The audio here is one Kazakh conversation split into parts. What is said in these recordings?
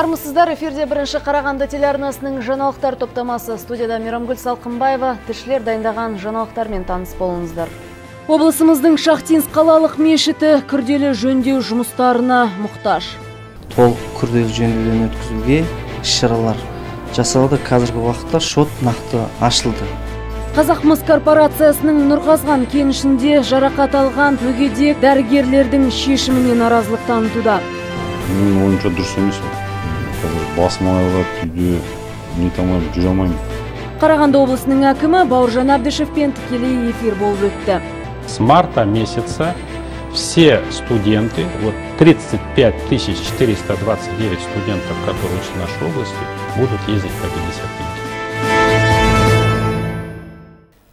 армысыздар эфирде бірінші қарағанды телеарнасының жаңалықтар топтамасы. Студияда мейрамгүл салқынбаева тілшілер дайындаған жаңалықтармен таныс болыңыздар. Облысымыздың шахтинск қалалық мешіті күрделі жөндеу жұмыстарына мұқтаж. Толық күрделі жөндеуден өткізуге іс шаралар жасалды. Қазіргі уақытта шот нақты ашылды. Қазақмыс корпорациясының нұрқазған кенішінде жарақат алған мүгедек дәрігерлердің шешіміне наразылық танытуда. Менің ойымша дұрыс емес басым үйде нете алмаймын жүре алмаймын қарағанды облысының әкімі бауыржан әбдішевпен тікелей эфир болып өтті. С марта месяца все студенты, вот 35 429 студентов, которые учат в нашей области, будут ездить по 50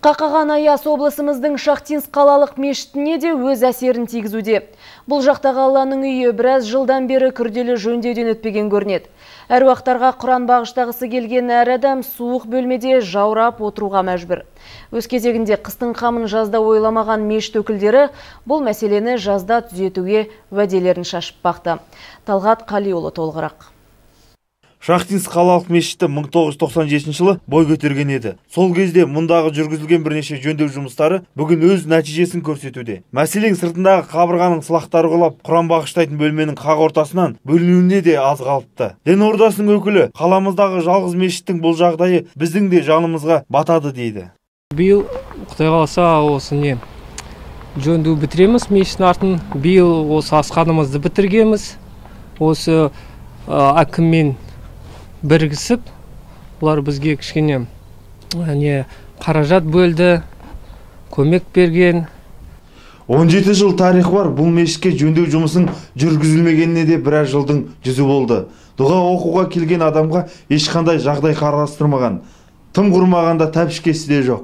Қақаған аяс облысымыздың Шахтинск қалалық мешітіне де өз әсерін тигізуде. Бұл жақтағы Алланың үйі біраз жылдан бері күрделі жөндеуден өтпеген көрінеді. Әруақтарға құран бағыштағысы келген әр адам суық бөлмеде жаурап отыруға мәжбүр. Өз кезегінде қыстың қамын жазда ойламаған мешіт өкілдері бұл мәселені жазда түзетуге уәделерін шашып бақты. Талғат Қалиұлы толығырақ. Шахтинск қалалық мешіті 1997 жылы бой көтерген еді. Сол кезде мұндағы жүргізілген бірнеше жөндеу жұмыстары бүгін өз нәтижесін көрсетуде. Мәселен сыртындағы қабырғаның сылақтары құлап құран бағыштайтын бөлменің қақ ортасынан бөлінуіне де аз қалыпты. Дін ордасының өкілі қаламыздағы жалғыз мешіттің бұл жағдайы біздің де жанымызға батады дейді. Биыл құдай қаласа осы не жөндеу бітіреміз мешіттің артын. Биыл осы асханамызды бітіргенбіз. Осы әкіммен бірігісіп олар бізге кішкене не қаражат бөлді көмек берген. 17 жыл тарихы бар бұл мешітке жөндеу жұмысының жүргізілмегеніне де біраз жылдың жүзі болды. Дұға оқуға келген адамға ешқандай жағдай қарастырмаған. Тым құрмағанда тәпішкесі де жоқ.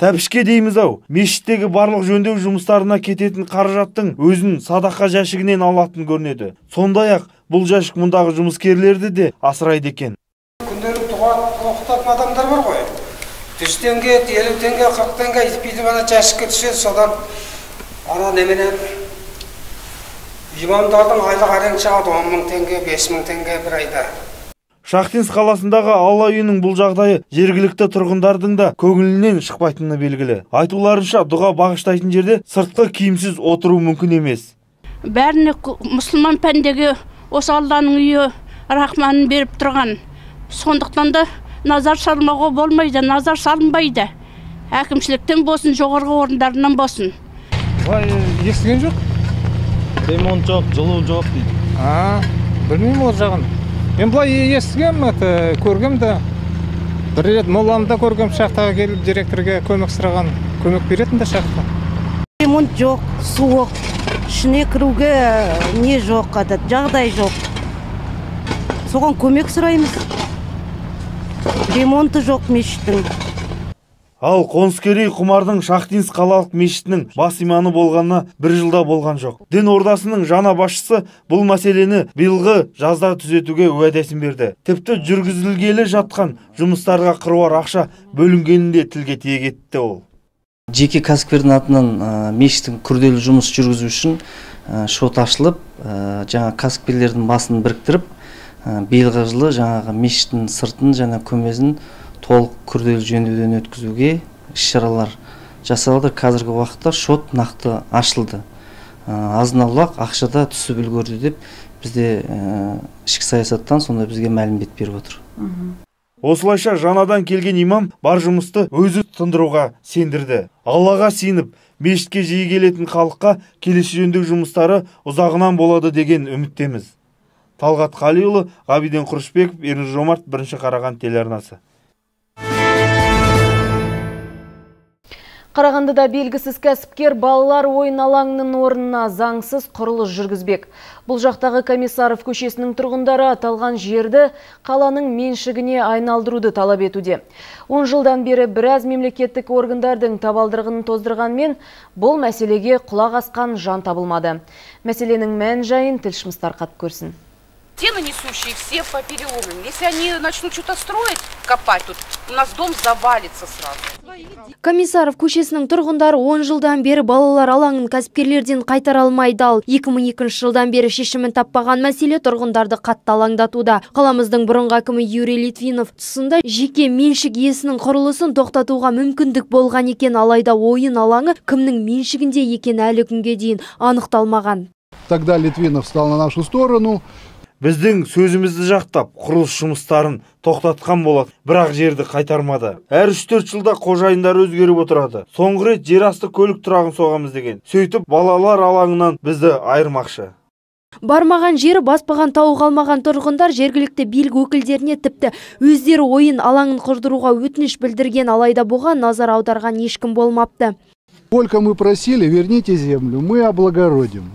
Тәпішке дейміз ау. Мешіттегі барлық жөндеу жұмыстарына кететін қаражаттың өзін садақа жәшігінен алатын көрінеді. Сондай ақ бұл жәшік мұндағы жұмыскерлерді де асырайды екен. Күнделік дұға оқытатын адамдар бар ғой. Жүз теңге елу теңге қырық теңге бүйтіп ана жәшікке түседі. Содан ана неменен имамдардың айлық әрең шығады. Он мың теңге бес мың теңге бір айда. Шахтинск қаласындағы алла үйінің бұл жағдайы жергілікті тұрғындардың да көңілінен шықпайтыны белгілі. Айтуларынша дұға бағыштайтын жерде сыртқы киімсіз отыру мүмкін емес. Бәріне мұсылман пәндеге осы алланың үйі рахманын беріп тұрған. Сондықтан да назар салмауға болмайды назар салынбайды. Әкімшіліктен болсын жоғарғы орындарынан болсын. Былай естіген жоқ? Ремонт жоқ жылу жоқ дейді. А білмеймін ол жағын. Мен былай естігем это көргем да бір рет молланы да көргем шахтаға келіп директорға көмек сұраған көмек беретін да шахта. Ремонт жоқ суық ішіне кіруге не жоқ этот жағдай жоқ. Соған көмек сұраймыз. Ремонты жоқ мешіттің. Ал қоныскерей құмардың шахтинск қалалық мешітінің бас иманы болғанына бір жылда болған жоқ. Дін ордасының жаңа басшысы бұл мәселені биылғы жазда түзетуге уәдесін берді. Тіпті жүргізілгелі жатқан жұмыстарға қыруар ақша бөлінгенін де тілге тиек етті ол. Жеке кәсіпкердің атынан мешіттің күрделі жұмыс жүргізу үшін шот ашылып жаңа кәсіпкерлердің басын біріктіріп жылы жаңағы мешіттің сыртын және көмезін толық күрделі жөндеуден өткізуге іс шаралар жасалды. Қазіргі уақытта шот нақты ашылды. Азын аулақ ақша да түсіп үлгерді деп бізде ішкі саясаттан сондай бізге мәлімет беріп отыр. Осылайша жаңадан келген имам бар жұмысты өзі тындыруға сендірді. Аллаға сеніп мешітке жиі келетін халыққа келесі жөндеу жұмыстары ұзағынан болады деген үміттеміз. Талғат қалиұлы ғабиден құрышбеков ернұр жомарт бірінші қараған телеарнасы. Қарағандыда белгісіз кәсіпкер балалар ойын алаңының орнына заңсыз құрылыс жүргізбек. Бұл жақтағы комиссаров көшесінің тұрғындары аталған жерді қаланың меншігіне айналдыруды талап етуде. 10 жылдан бері біраз мемлекеттік органдардың табалдырғын тоздырғанмен бұл мәселеге құлақ асқан жан табылмады. Мәселенің мән жайын тілшіміз тарқатып көрсін. Стены несущие все по переломам. Если они начнут что-то строить, копать тут, у нас дом завалится сразу. комиссаров көшесінің тұрғындары 10 жылдан бері балалар алаңын кәсіпкерлерден қайтара алмай дал 2002 жылдан бері шешімін таппаған мәселе тұрғындарды қатты алаңдатуда қаламыздың бұрынғы әкімі юрий литвинов тұсында жеке меншік иесінің құрылысын тоқтатуға мүмкіндік болған екен алайда ойын алаңы кімнің меншігінде екен әлі күнге дейін анықталмаған Тогда Литвинов встал на нашу сторону. Біздің сөзімізді жақтап құрылыс жұмыстарын тоқтатқан болады бірақ жерді қайтармады. Әр үш төрт жылда қожайындар өзгеріп отырады. Соңғы рет жерасты көлік тұрағын соғамыз деген. Сөйтіп балалар алаңынан бізді айырмақшы. Бармаған жері баспаған тауы қалмаған тұрғындар жергілікті билік өкілдеріне тіпті өздері ойын алаңын құрдыруға өтініш білдірген алайда бұған назар аударған ешкім болмапты. Сколько мы просили, верните землю, мы облагородим.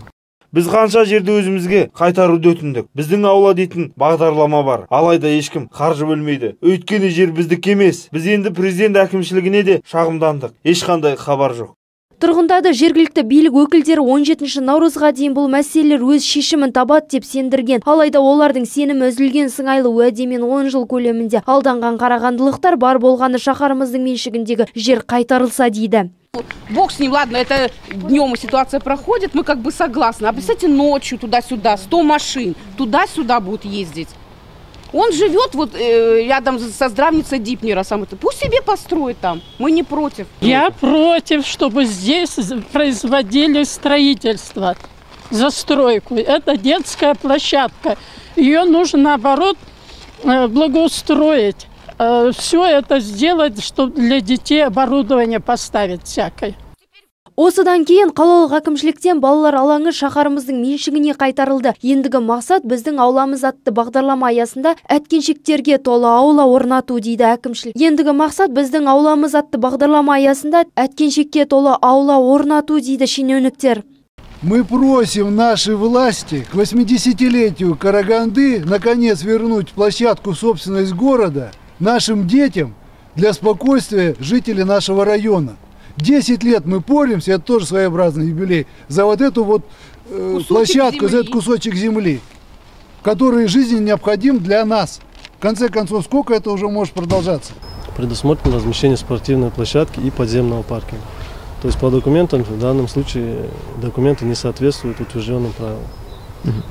Біз қанша жерді өзімізге қайтаруды өтіндік. Біздің аула дейтін бағдарлама бар. Алайда ешкім қаржы бөлмейді. Өйткені жер біздікі емес. Біз енді президент әкімшілігіне де шағымдандық. Ешқандай хабар жоқ. Тұрғындарды жергілікті билік өкілдері 17 наурызға дейін бұл мәселелер өз шешімін табады деп сендірген. Алайда олардың сенімі үзілген сыңайлы уәдемен 10 жыл көлемінде алданған қарағандылықтар бар болғаны шаһарымыздың меншігіндегі жер қайтарылса дейді. Бог с ним, ладно, это днем ситуация проходит, мы как бы согласны. А представьте, ночью туда-сюда, 100 машин, туда-сюда будут ездить. Он живет вот э, рядом со здравницей Дипнера, сам это. Пусть себе построит там, мы не против. Я против, чтобы здесь производили строительство, застройку. Это детская площадка. Ее нужно, наоборот, э, благоустроить. Все это сделать, чтобы для детей оборудование поставить всякое. Осыдан кейін қалалық әкімшіліктен балалар алаңы шаһарымыздың меншігіне қайтарылды. Ендігі мақсат біздің ауламыз атты бағдарлама аясында әткеншектерге толы аула орнату дейді әкімшілік. Ендігі мақсат біздің ауламыз атты бағдарлама аясында әткеншекке толы аула орнату дейді шенеуніктер. Мы просим наши власти к 80-летию Караганды наконец вернуть площадку собственность города нашим детям для спокойствия жителей нашего района. 10 лет мы боремся, это тоже своеобразный юбилей, за вот эту вот э, площадку, земли. за этот кусочек земли, который жизненно необходим для нас. В конце концов, сколько это уже может продолжаться? Предусмотрено размещение спортивной площадки и подземного паркинга. То есть по документам в данном случае документы не соответствуют утвержденным правилам.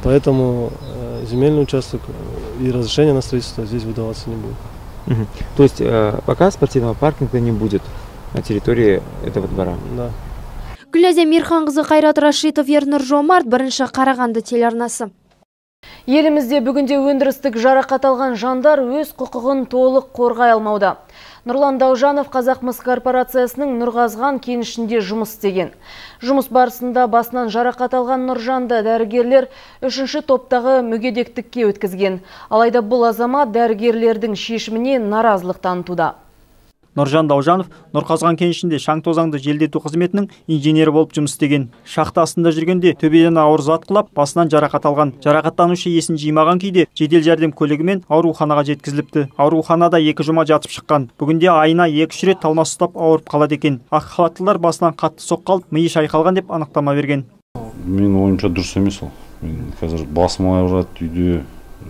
Поэтому э, земельный участок э, и разрешение на строительство здесь выдаваться не будет. Мгм. То есть э, пока спортивного паркинга не будет на территории этого двора. Да. Гүләзия Мирханқызы Қайрат Рашитов, Ернұр Жомарт, бірінші Қарағанды телеарнасы. Елімізде бүгінде өндірістік жарақат алған жандар өз құқығын толық қорғай алмауда. Нұрлан Даужанов Қазақмыс корпорациясының Нұрғазған кенішінде жұмыс істеген. Жұмыс барысында басынан жарақат алған Нұржанды дәрігерлер үшінші топтағы мүгедектікке өткізген. Алайда бұл азамат дәрігерлердің шешіміне наразылық танытуда. Нұржан Даужанов Нұрқазған кенішінде шаң тозаңды желдету қызметінің инженері болып жұмыс істеген. Шахта астында жүргенде төбеден ауыр зат құлап, басынан жарақат алған. Жарақаттанушы есін жимаған күйде жедел жәрдем көлігімен ауруханаға жеткізіліпті. Ауруханада екі жұма жатып шыққан. Бүгінде айына екі үш рет талмас ұстап ауырып қалады екен. Ақ халаттылар басынан қатты соққы алып, миы шайқалған деп анықтама берген. менің ойымша дұрыс емес ол мен қазір басым ауырады үйде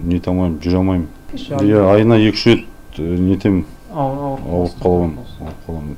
нете алмаймын жүре алмаймын иә айына екі үш рет нетемін ауырып қаламын ауырып қаламын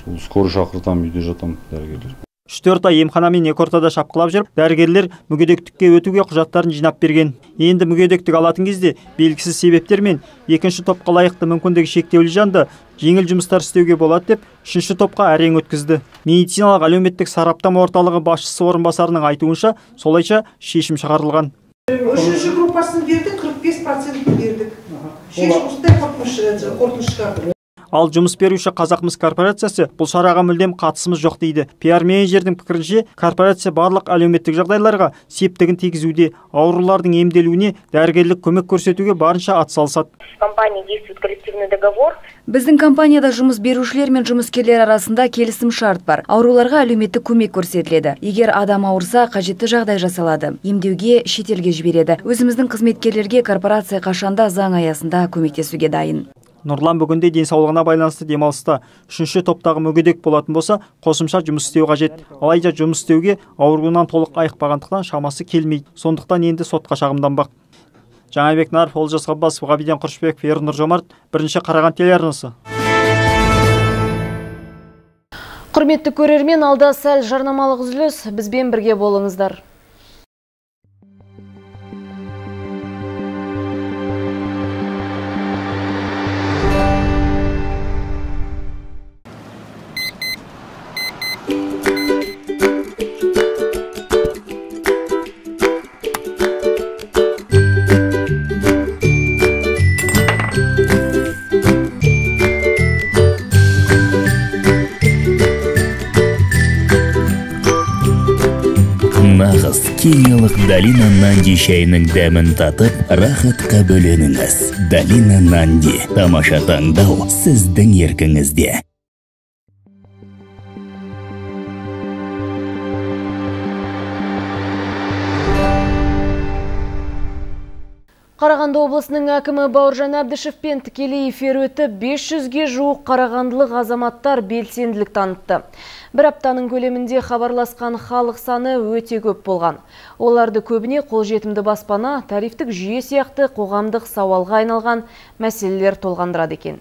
сол скорый шақыртамын үйде жатамын дәрігерлер. Үш төрт ай емханамен екі ортада шапқылап жүріп дәрігерлер мүгедектікке өтуге құжаттарын жинап берген. Енді мүгедектік алатын кезде белгісіз себептермен екінші топқа лайықты мүмкіндігі шектеулі жанды жеңіл жұмыстар істеуге болады деп үшінші топқа әрең өткізді. Медициналық әлеуметтік сараптама орталығы басшысы орынбасарының айтуынша солайша шешім шығарылған. Үшінші группасын бердік қырық бес процентін бердік. шешім осындай қорытынды шығарды Ал жұмыс беруші қазақмыс корпорациясы бұл шараға мүлдем қатысымыз жоқ дейді пиар менеджердің пікірінше корпорация барлық әлеуметтік жағдайларға септігін тигізуде аурулардың емделуіне дәрігерлік көмек көрсетуге барынша атсалысады В компании действует коллективный договор. Біздің компанияда жұмыс берушілер мен жұмыскерлер арасында келісім шарт бар. Ауруларға әлеуметтік көмек көрсетіледі. Егер адам ауырса, қажетті жағдай жасалады. Емдеуге шетелге жібереді. Өзіміздің қызметкерлерге корпорация қашанда заң аясында көмектесуге дайын. Нұрлан бүгінде денсаулығына байланысты демалыста үшінші топтағы мүгедек болатын болса қосымша жұмыс істеу қажет. Алайда жұмыс істеуге ауруынан толық айықпағандықтан шамасы келмейді. Сондықтан енді сотқа шағымданбақ. Жаңабек наров олжас ғаббасов ғабиден құрышбеков ернұр жомарт бірінші қараған телеарнасы. Құрметті көрермен, алда сәл жарнамалық үзіліс, бізбен бірге болыңыздар. Далина нанди шайының дәмін татып рахатқа бөленіңіз. Далина нанди тамаша таңдау сіздің еркіңізде. Қарағанды облысының әкімі Бауыржан Әбдішевпен тікелей эфир өтіп 500-ге жуық қарағандылық азаматтар белсенділік танытты. Бір аптаның көлемінде хабарласқан халық саны өте көп болған. Оларды көбіне қолжетімді баспана, тарифтік жүйе сияқты қоғамдық сауалға айналған мәселелер толғандырады екен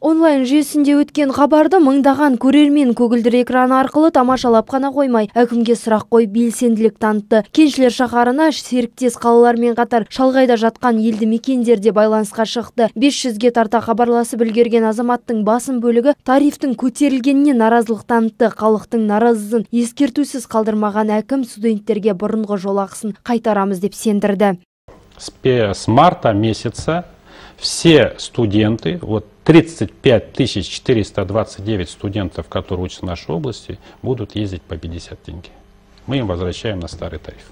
онлайн жүйесінде өткен хабарды мыңдаған көрермен көгілдір экран арқылы тамашалап қана қоймай әкімге сұрақ қойып белсенділік танытты. Кеншілер шаһарына серіктес қалалармен қатар шалғайда жатқан елді мекендерде байланысқа шықты. 500-ге тарта хабарласып үлгерген азаматтың басым бөлігі тарифтің көтерілгеніне наразылық танытты. Халықтың наразысын ескертусіз қалдырмаған әкім студенттерге бұрынғы жолақысын қайтарамыз деп сендірді. С марта месяца все студенты, вот 35 429 студентов, которые учатся в нашей области, будут ездить по 50 тенге. Мы им возвращаем на старый тариф.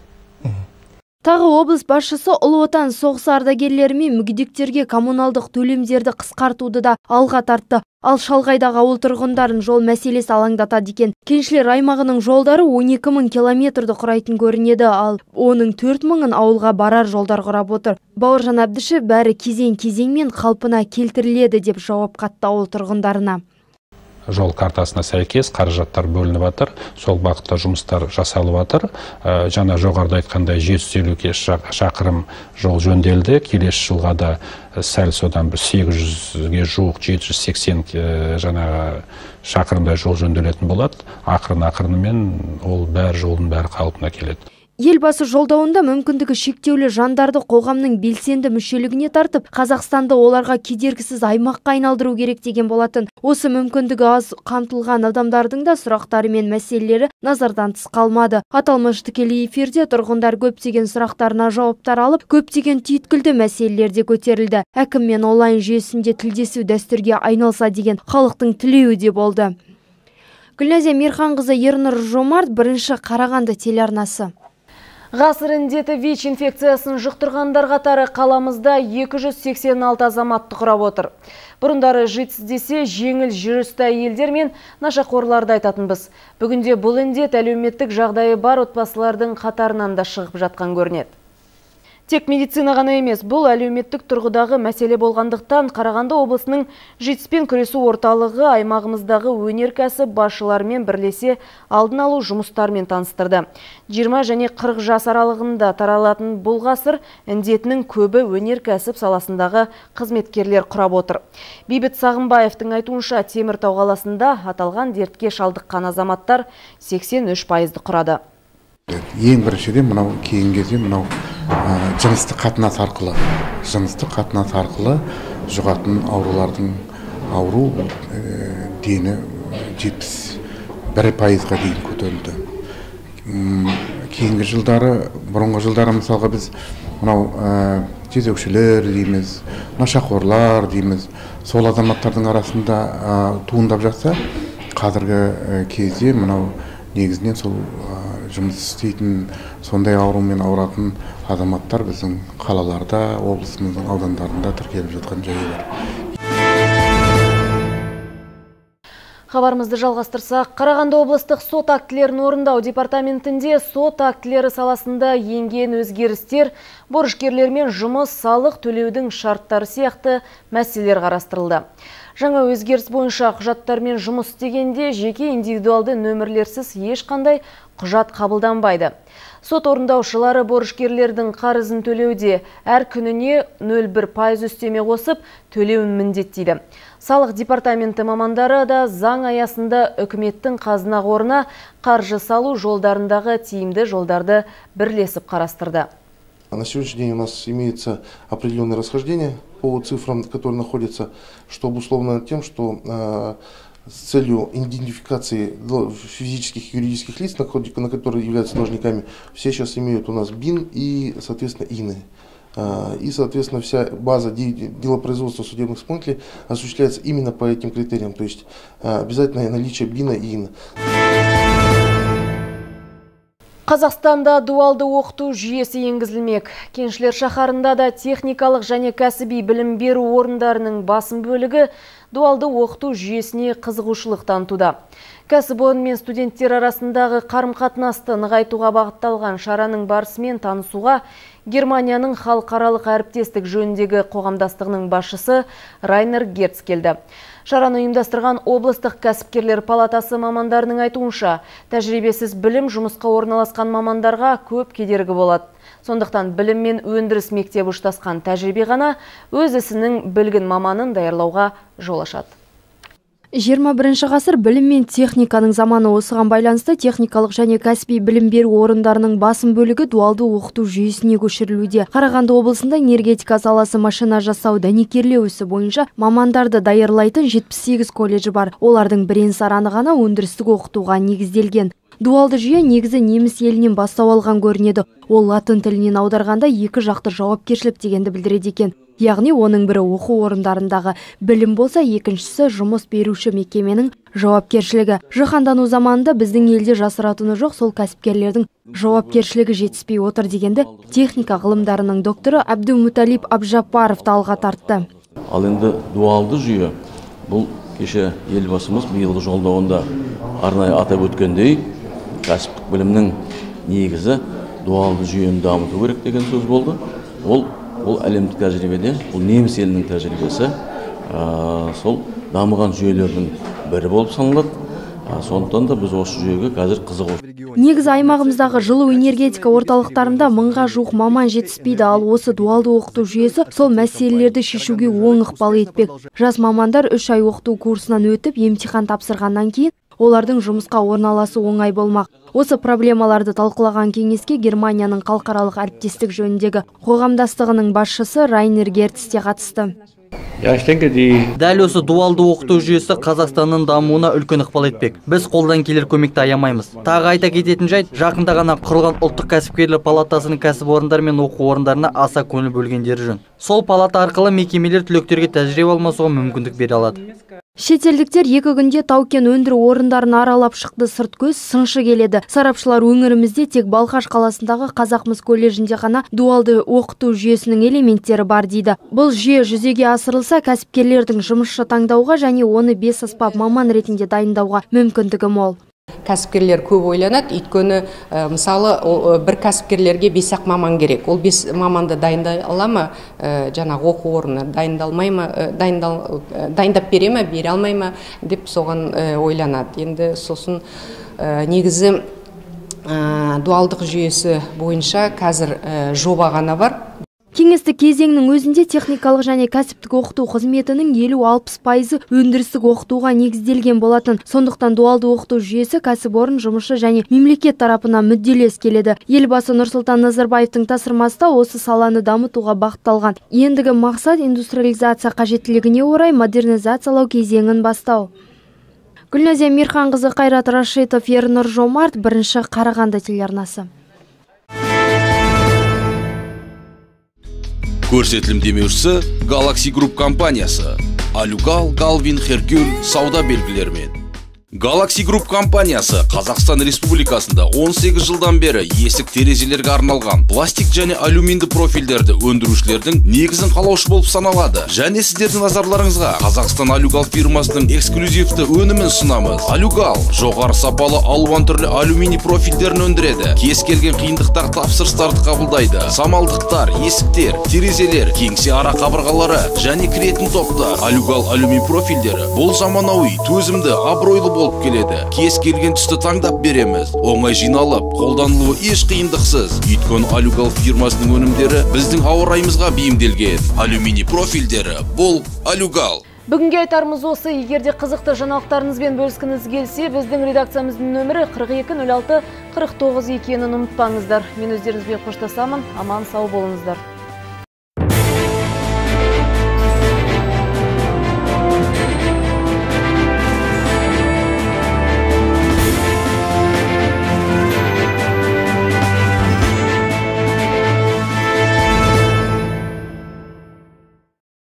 Тағы облыс басшысы ұлы отан соғысы ардагерлері мен мүгедектерге коммуналдық төлемдерді қысқартуды да алға тартты. Ал шалғайдағы ауыл тұрғындарын жол мәселесі алаңдатады екен. Кеншілер аймағының жолдары 12 мың километрді құрайтын көрінеді, ал оның 4 мыңын ауылға барар жолдар құрап отыр. Бауыржан Әбдішев бәрі кезең-кезеңмен қалпына келтіріледі деп жауап қатты ауыл тұрғындарына жол картасына сәйкес қаражаттар бөлініп жатыр сол бағытта жұмыстар жасалып жатыр ә, жаңа жоғарыда айтқандай жеті жүз елу шақырым жол жөнделді. Келесі жылға да сәл содан бір сегіз жүзге жуық жеті жүз сексен жаңағы шақырымдай жол жөнделетін болады. Ақырын ақырынымен ол бәрі жолдың бәрі қалпына келеді. Елбасы жолдауында мүмкіндігі шектеулі жандарды қоғамның белсенді мүшелігіне тартып қазақстанды оларға кедергісіз аймаққа айналдыру керек деген болатын. Осы мүмкіндігі аз қамтылған адамдардың да сұрақтары мен мәселелері назардан тыс қалмады. Аталмыш тікелей эфирде тұрғындар көптеген сұрақтарына жауаптар алып көптеген түйткілді мәселелер де көтерілді. Әкіммен онлайн жүйесінде тілдесу дәстүрге айналса деген халықтың тілеуі де болды. Гүлназия мейірханқызы ернұр жомарт бірінші қарағанды телеарнасы. Ғасыр індеті ВИЧ инфекциясын жұқтырғандар қатары қаламызда 286 азаматты құрап отыр. Бұрындары житсіз десе жеңіл жүрісті әйелдер мен нашақорларды айтатынбыз. Бүгінде бұл індет әлеуметтік жағдайы бар отбасылардың қатарынан да шығып жатқан көрінеді. Тек медицина ғана емес, бұл әлеуметтік тұрғыдағы мәселе болғандықтан Қарағанды облысының жетіспен күресу орталығы аймағымыздағы өнеркәсіп басшыларымен бірлесе алдын алу жұмыстармен таныстырды. 20 және 40 жас аралығында таралатын бұл ғасыр індетінің көбі өнеркәсіп саласындағы қызметкерлер құрап отыр. Бейбіт Сағымбаевтың айтуынша Теміртау қаласында аталған дертке шалдыққан азаматтар 83 пайызды құрады. Ең біріншіден мынау кейін кезде мынау жыныстық қатынас арқылы жыныстық қатынас арқылы жұғатын аурулардың ауру дені жетпіс бір пайызға дейін көтерілді. Кейінгі жылдары бұрынғы жылдары мысалға біз мынау жезөкшелер дейміз нашақорлар дейміз сол азаматтардың арасында туындап жатса қазіргі кезде мынау негізінен сол жұмыс істейтін сондай аурумен ауыратын азаматтар біздің қалаларда облысымыздың аудандарында тіркеліп жатқан жайы бар. Хабарымызды жалғастырсақ, Қарағанды облыстық сот актілерін орындау департаментінде сот актілері саласында енген өзгерістер, борышкерлермен жұмыс, салық төлеудің шарттары сияқты мәселелер қарастырылды. Жаңа өзгеріс бойынша құжаттармен жұмыс істегенде жеке индивидуалды нөмірлерсіз ешқандай құжат қабылданбайды сот орындаушылары борышкерлердің қарызын төлеуде әр күніне 0,1 пайыз үстеме қосып төлеуін міндеттейді салық департаменті мамандары да заң аясында үкіметтің қазына қорына қаржы салу жолдарындағы тиімді жолдарды бірлесіп қарастырды На сегодняшний день у нас имеется определенное расхождение по цифрам, которые находятся, что обусловлено тем, что э, с целью идентификации физических и юридических лиц, на, на которые являются должниками, все сейчас имеют у нас БИН и, соответственно, ИНы. И, соответственно, вся база делопроизводства судебных исполнителей осуществляется именно по этим критериям, то есть обязательное наличие БИНа и ИНа. Қазақстанда дуалды оқыту жүйесі енгізілмек. Кеншілер шаһарында да техникалық және кәсіби білім беру орындарының басым бөлігі дуалды оқыту жүйесіне қызығушылық танытуда. Кәсіпорын мен студенттер арасындағы қарым-қатынасты нығайтуға бағытталған шараның барысымен танысуға Германияның халықаралық әріптестік жөніндегі қоғамдастығының басшысы Райнер Герц келді. Шараны ұйымдастырған облыстық кәсіпкерлер палатасы мамандарының айтуынша, тәжірибесіз білім жұмысқа орналасқан мамандарға көп кедергі болады. Сондықтан білім мен өндіріс мектебі ұштасқан тәжірибе ғана өз ісінің білгін маманын даярлауға жол ашады. 21 ғасыр білім мен техниканың заманы осыған байланысты техникалық және кәсіби білім беру орындарының басым бөлігі дуалды оқыту жүйесіне көшірілуде. Қарағанды облысында энергетика саласы машина жасау дәнекерлеу ісі бойынша мамандарды даярлайтын 78 колледжі бар. Олардың бірен сараны ғана өндірістік оқытуға негізделген. Дуалды жүйе негізі неміс елінен бастау алған көрінеді. Ол латын тілінен аударғанда екі жақты жауапкершілік дегенді білдіреді екен яғни оның бірі оқу орындарындағы білім болса екіншісі жұмыс беруші мекеменің жауапкершілігі. Жаһандану заманында біздің елде жасыратыны жоқ сол кәсіпкерлердің жауапкершілігі жетіспей отыр дегенді техника ғылымдарының докторы әбдімүталип та алға тартты. Ал енді дуалды жүйе бұл кеше елбасымыз биылғы жолдауында арнайы атап өткендей кәсіптік білімнің негізі дуалды жүйені дамыту керек деген сөз болды. Ол бұл әлемдік тәжірибеде бұл неміс елінің тәжірибесі. Сол дамыған жүйелердің бірі болып саналады. Сондықтан да біз осы жүйеге қазір қызығу негізі аймағымыздағы жылу энергетика орталықтарында мыңға жуық маман жетіспейді. Ал осы дуалды оқыту жүйесі сол мәселелерді шешуге оң ықпал етпек. Жас мамандар үш ай оқыту курсынан өтіп емтихан тапсырғаннан кейін олардың жұмысқа орналасу оңай болмақ. Осы проблемаларды талқылаған кеңеске германияның халықаралық әріптестік жөніндегі қоғамдастығының басшысы райнер герц те қатысты. Дәл осы дуалды оқыту жүйесі қазақстанның дамуына үлкен ықпал етпек. Біз қолдан келер көмекті аямаймыз. Тағы айта кететін жайт жақында ғана құрылған ұлттық кәсіпкерлер палатасының кәсіпорындар мен оқу орындарына аса көңіл бөлгендері жөн. Сол палата арқылы мекемелер түлектерге тәжірибе алмасуға мүмкіндік бере алады. Шетелдіктер екі күнде тау-кен өндіру орындарын аралап шықты. Сырт көз сыншы келеді. Сарапшылар өңірімізде тек балқаш қаласындағы қазақмыс колледжінде ғана дуалды оқыту жүйесінің элементтері бар дейді. Бұл жүйе жүзеге асырылса кәсіпкерлердің жұмысшы таңдауға және оны бес аспап маман ретінде дайындауға мүмкіндігі мол. Кәсіпкерлер көп ойланады. Өйткені мысалы бір кәсіпкерлерге бес ақ маман керек. Ол бес маманды дайындай ала ма ә, жаңағы оқу орны дайындалмай ма дайындал, дайындап бере ма бере алмай ма деп соған ойланады. Енді сосын негізі дуалдық жүйесі бойынша қазір жоба ғана бар. Кеңестік кезеңнің өзінде техникалық және кәсіптік оқыту қызметінің елу алпыс пайызы өндірістік оқытуға негізделген болатын. Сондықтан дуалды оқыту жүйесі кәсіпорын жұмысшы және мемлекет тарапынан мүдделес келеді. Елбасы нұрсұлтан назарбаевтың тапсырмасы да осы саланы дамытуға бағытталған. Ендігі мақсат индустриализация қажеттілігіне орай модернизациялау кезеңін бастау. Гүлназия мейірханқызы қайрат рашитов ернұр жомарт бірінші қарағанды телеарнасы. Көрсетілім демеушісі Galaxy Group компаниясы. Алюгал галвин херкюль сауда белгілерімен. Galaxy Group компаниясы Қазақстан Республикасында 18 жылдан бері есік терезелерге арналған пластик және алюминді профильдерді өндірушілердің негізін қалаушы болып саналады. Және сіздердің назарларыңызға Қазақстан Алюгал фирмасының эксклюзивті өнімін ұсынамыз. Алюгал жоғары сапалы алуан түрлі алюминий профильдерін өндіреді. Кез келген қиындықтар тапсырыстарды қабылдайды. Самалдықтар, есіктер, терезелер, кеңсе ара қабырғалары және кіретін топтар. Алюгал алюминий профильдері бұл заманауи, төзімді, абыройлы болып келеді. Кез келген түсті таңдап береміз. Оңай жиналып қолданылуы еш қиындықсыз. Өйткені алюгал фирмасының өнімдері біздің ауа райымызға бейімделген. Алюминий профильдері бұл алюгал. Бүгінге айтарымыз осы, егерде қызықты жаңалықтарыңызбен бөліскіңіз келсе, біздің редакциямыздың нөмірі 42 06 49 екенін ұмытпаңыздар. Мен өздеріңізбен қоштасамын, аман сау болыңыздар.